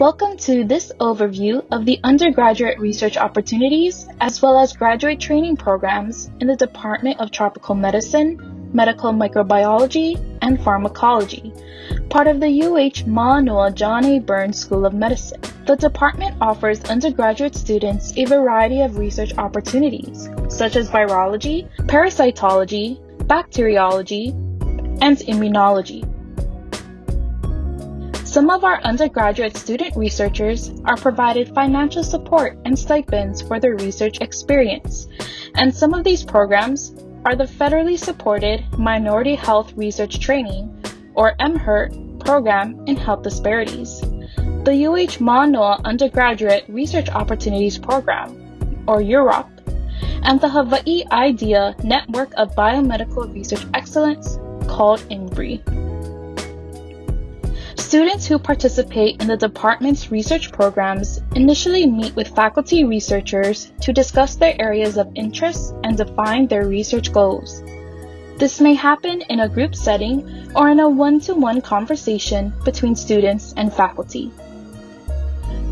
Welcome to this overview of the undergraduate research opportunities as well as graduate training programs in the Department of Tropical Medicine, Medical Microbiology, and Pharmacology, part of the UH Manoa John A. Burns School of Medicine. The department offers undergraduate students a variety of research opportunities, such as virology, parasitology, bacteriology, and immunology. Some of our undergraduate student researchers are provided financial support and stipends for their research experience, and some of these programs are the federally supported Minority Health Research Training, or MHIRT, program in health disparities, the UH Manoa Undergraduate Research Opportunities Program, or UROP, and the Hawaii IDEA Network of Biomedical Research Excellence, called INBRE. Students who participate in the department's research programs initially meet with faculty researchers to discuss their areas of interest and define their research goals. This may happen in a group setting or in a one-to-one conversation between students and faculty.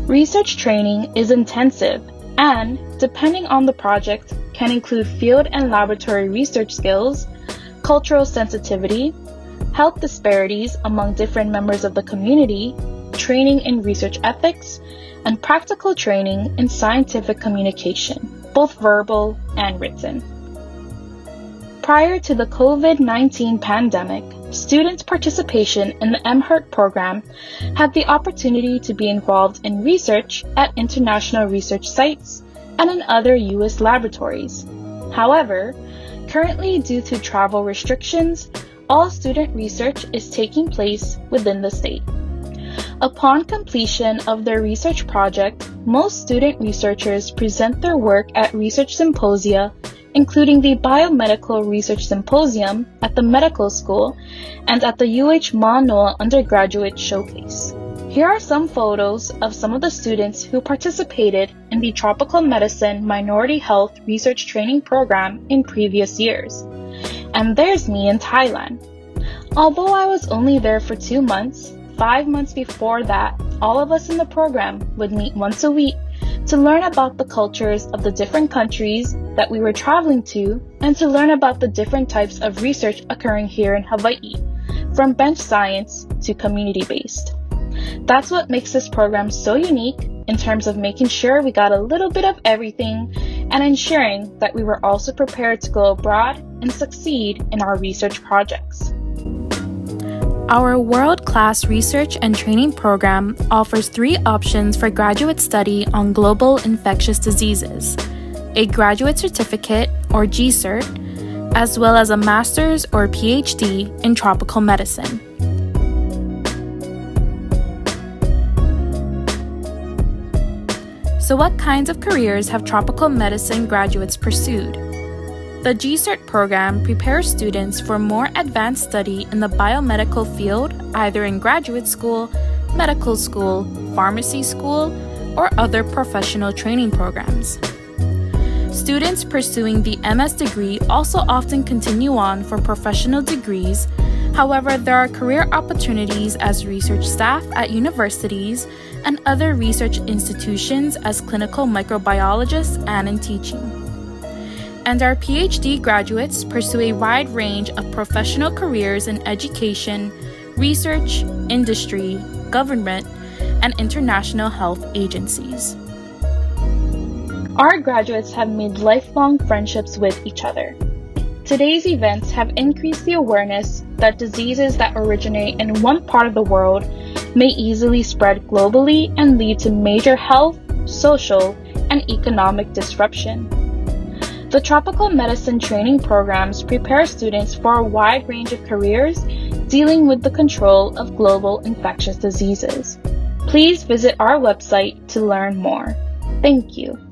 Research training is intensive and, depending on the project, can include field and laboratory research skills, cultural sensitivity, health disparities among different members of the community, training in research ethics, and practical training in scientific communication, both verbal and written. Prior to the COVID 19 pandemic, students' participation in the MHIRT program had the opportunity to be involved in research at international research sites and in other U.S. laboratories. However, currently, due to travel restrictions, all student research is taking place within the state. Upon completion of their research project, most student researchers present their work at research symposia, including the Biomedical Research Symposium at the medical school and at the UH Manoa Undergraduate Showcase. Here are some photos of some of the students who participated in the Tropical Medicine Minority Health Research Training Program in previous years. And there's me in Thailand. Although I was only there for two months, five months before that, all of us in the program would meet once a week to learn about the cultures of the different countries that we were traveling to and to learn about the different types of research occurring here in Hawaii, from bench science to community based. That's what makes this program so unique in terms of making sure we got a little bit of everything and ensuring that we were also prepared to go abroad and succeed in our research projects. Our world class research and training program offers three options for graduate study on global infectious diseases a graduate certificate, or GCERT, as well as a master's or PhD in tropical medicine. So, what kinds of careers have tropical medicine graduates pursued? The GCERT program prepares students for more advanced study in the biomedical field, either in graduate school, medical school, pharmacy school, or other professional training programs. Students pursuing the MS degree also often continue on for professional degrees However, there are career opportunities as research staff at universities and other research institutions as clinical microbiologists and in teaching. And our PhD graduates pursue a wide range of professional careers in education, research, industry, government, and international health agencies. Our graduates have made lifelong friendships with each other. Today's events have increased the awareness that diseases that originate in one part of the world may easily spread globally and lead to major health, social, and economic disruption. The tropical medicine training programs prepare students for a wide range of careers dealing with the control of global infectious diseases. Please visit our website to learn more. Thank you.